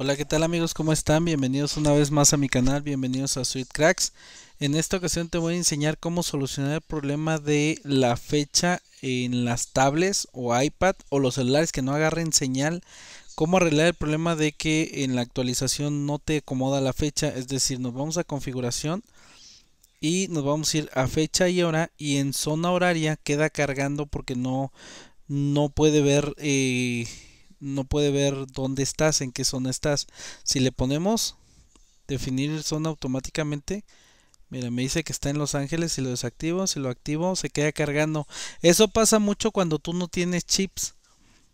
Hola, ¿qué tal amigos? ¿Cómo están? Bienvenidos una vez más a mi canal, bienvenidos a Sweet Cracks. En esta ocasión te voy a enseñar cómo solucionar el problema de la fecha en las tablets o iPad o los celulares que no agarren señal. Cómo arreglar el problema de que en la actualización no te acomoda la fecha, es decir, nos vamos a configuración y nos vamos a ir a fecha y hora y en zona horaria queda cargando porque no, no puede ver... Eh, no puede ver dónde estás, en qué zona estás. Si le ponemos definir zona automáticamente, mira, me dice que está en Los Ángeles, si lo desactivo, si lo activo, se queda cargando. Eso pasa mucho cuando tú no tienes chips.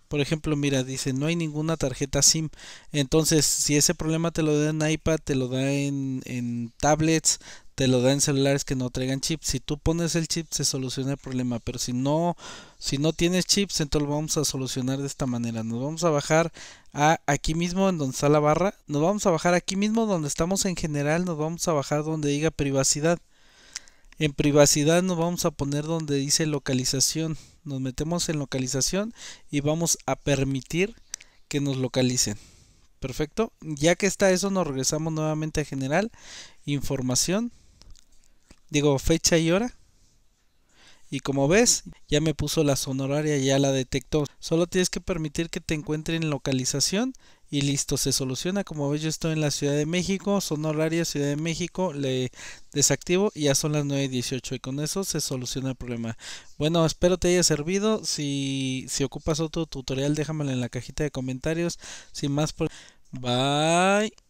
Por ejemplo, mira, dice no hay ninguna tarjeta SIM. Entonces, si ese problema te lo da en iPad, te lo da en, en tablets, te lo da en celulares que no traigan chips. Si tú pones el chip se soluciona el problema, pero si no si no tienes chips, entonces lo vamos a solucionar de esta manera. Nos vamos a bajar a aquí mismo en donde está la barra, nos vamos a bajar aquí mismo donde estamos en general, nos vamos a bajar donde diga privacidad. En privacidad nos vamos a poner donde dice localización. Nos metemos en localización y vamos a permitir que nos localicen. Perfecto. Ya que está eso, nos regresamos nuevamente a general, información digo fecha y hora. Y como ves ya me puso la zona horaria ya la detectó. Solo tienes que permitir que te encuentre en localización y listo se soluciona. Como ves yo estoy en la Ciudad de México zona horaria Ciudad de México le desactivo y ya son las 9.18 y con eso se soluciona el problema. Bueno espero te haya servido. Si, si ocupas otro tutorial déjamelo en la cajita de comentarios. Sin más por... bye